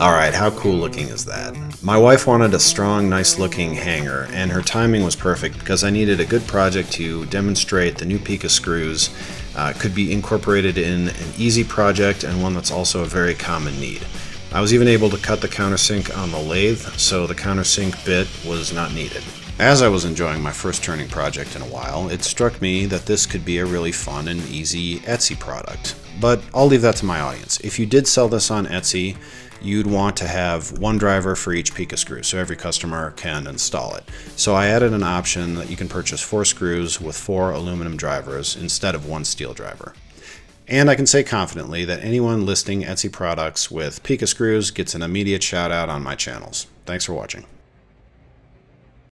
Alright, how cool looking is that? My wife wanted a strong, nice looking hanger, and her timing was perfect because I needed a good project to demonstrate the new Pika screws uh, could be incorporated in an easy project and one that's also a very common need. I was even able to cut the countersink on the lathe, so the countersink bit was not needed. As I was enjoying my first turning project in a while, it struck me that this could be a really fun and easy Etsy product. But I'll leave that to my audience. If you did sell this on Etsy, you'd want to have one driver for each Pika screw so every customer can install it. So I added an option that you can purchase four screws with four aluminum drivers instead of one steel driver. And I can say confidently that anyone listing Etsy products with Pika screws gets an immediate shout out on my channels. Thanks for watching.